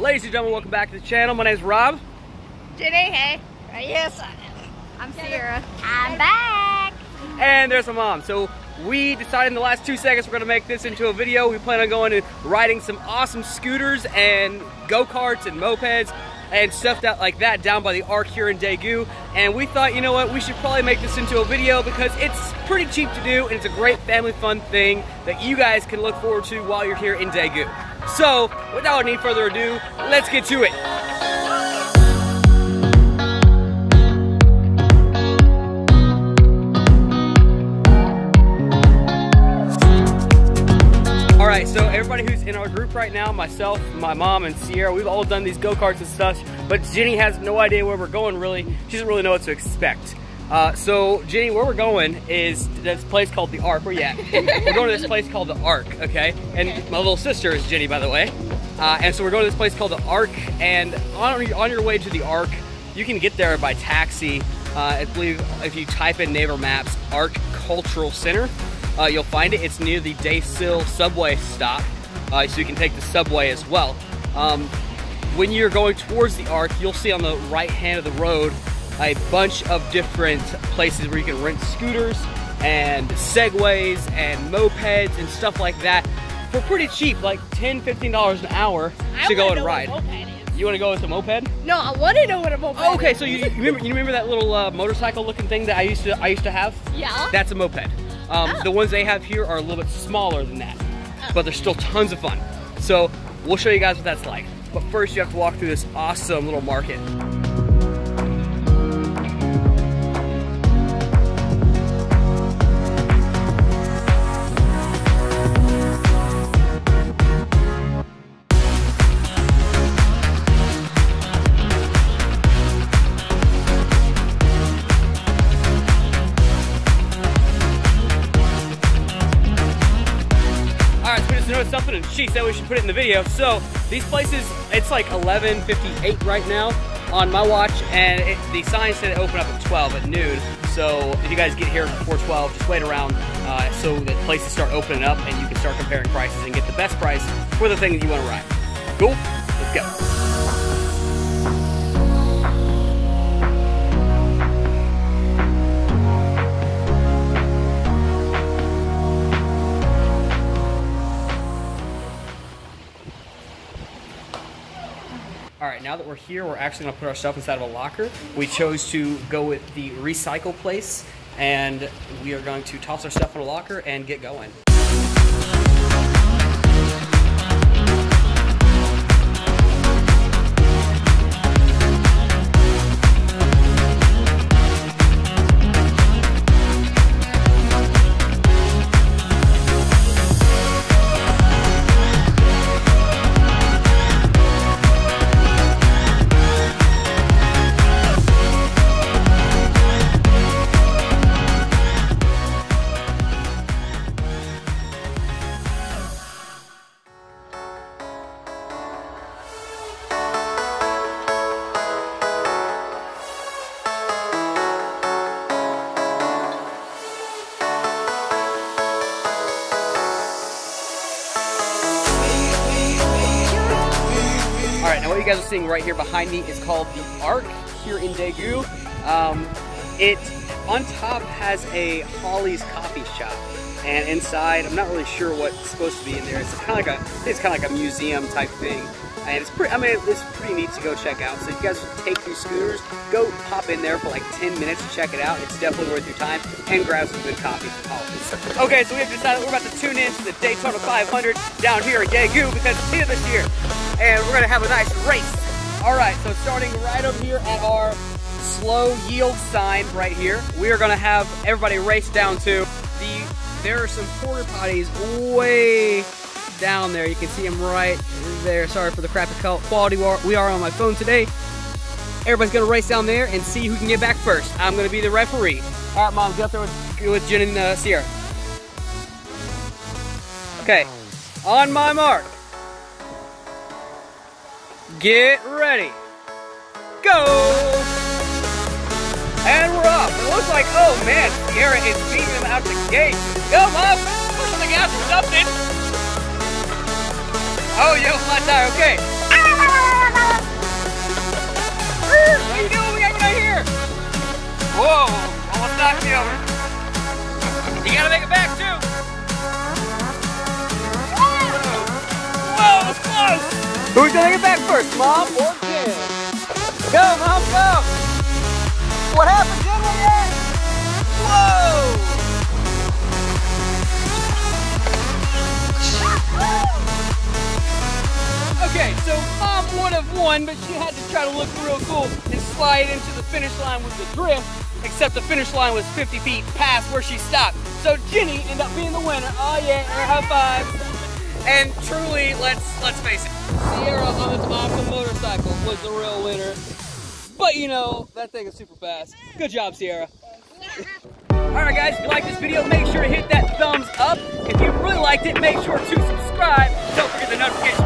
Ladies and gentlemen, welcome back to the channel. My name is Rob. Jenny, hey. Uh, yes, I'm Sierra. I'm back. And there's my mom. So we decided in the last two seconds we're gonna make this into a video. We plan on going and riding some awesome scooters and go-karts and mopeds and stuff that like that down by the Arc here in Daegu. And we thought, you know what, we should probably make this into a video because it's pretty cheap to do and it's a great family fun thing that you guys can look forward to while you're here in Daegu. So, without any further ado, let's get to it. All right, so everybody who's in our group right now, myself, my mom, and Sierra, we've all done these go-karts and stuff, but Jenny has no idea where we're going really. She doesn't really know what to expect. Uh, so, Jenny, where we're going is this place called the Arc. Where you at? we're going to this place called the Arc, okay? And my little sister is Jenny, by the way. Uh, and so we're going to this place called the Arc, and on, on your way to the Arc, you can get there by taxi. Uh, I believe if you type in Naver Maps, Arc Cultural Center, uh, you'll find it. It's near the Daesil subway stop, uh, so you can take the subway as well. Um, when you're going towards the Arc, you'll see on the right hand of the road a bunch of different places where you can rent scooters and segways and mopeds and stuff like that for pretty cheap, like $10, $15 an hour I to go and ride. What a moped is. You want to go with a moped? No, I want to know what a moped Oh, okay, is. so you, you remember you remember that little uh, motorcycle looking thing that I used to I used to have? Yeah. That's a moped. Um, Oh. The ones they have here are a little bit smaller than that, but they're still tons of fun. So we'll show you guys what that's like. But first, you have to walk through this awesome little market. Noticed something, and she said we should put it in the video. So these places, it's like 11:58 right now on my watch, and it, the sign said it opened up at 12 at noon. So if you guys get here before 12, just wait around uh, so that places start opening up, and you can start comparing prices and get the best price for the thing that you want to ride. Cool? Let's go. All right, now that we're here, we're actually gonna put our stuff inside of a locker. We chose to go with the recycle place, and we are going to toss our stuff in a locker and get going. Now what you guys are seeing right here behind me is called the Arc here in Daegu. Um, it on top has a Holly's coffee shop, and inside I'm not really sure what's supposed to be in there. It's kind of like a, it's kind of like a museum type thing, and it's pretty. I mean, it's pretty neat to go check out. So if you guys take your scooters, go pop in there for like 10 minutes to check it out. It's definitely worth your time, and grab some good coffee from. Okay, so we have decided we're about to tune in to the Daytona 500 down here in Daegu because it's here this year and we're gonna have a nice race. All right, so starting right up here at our slow yield sign right here, we are gonna have everybody race down to the, there are some porta potties way down there. You can see them right there. Sorry for the crappy quality we are on my phone today. Everybody's gonna race down there and see who can get back first. I'm gonna be the referee. All right, Mom, get up there with, with Jen and uh, Sierra. Okay, on my mark. Get ready. Go! And we're off. It looks like, oh man, Sierra is beating him out the gate. Go, up, Push the gas or something. Oh, yo, flat tire, okay. Ah! what are you doing? We got right here. Whoa, almost knocked me over. Who's gonna get back first, Mom or Jen? Go, Mom, go! What happened, Jen? Whoa! Okay, so Mom would have won, but she had to try to look real cool and slide into the finish line with the drift, except the finish line was 50 feet past where she stopped. So Jenny ended up being the winner. Oh yeah, high five. And truly, let's let's face it, Sierra on this awesome motorcycle was the real winner. But you know, that thing is super fast. Good job, Sierra. Alright guys, if you like this video, make sure to hit that thumbs up. If you really liked it, make sure to subscribe. Don't forget the notification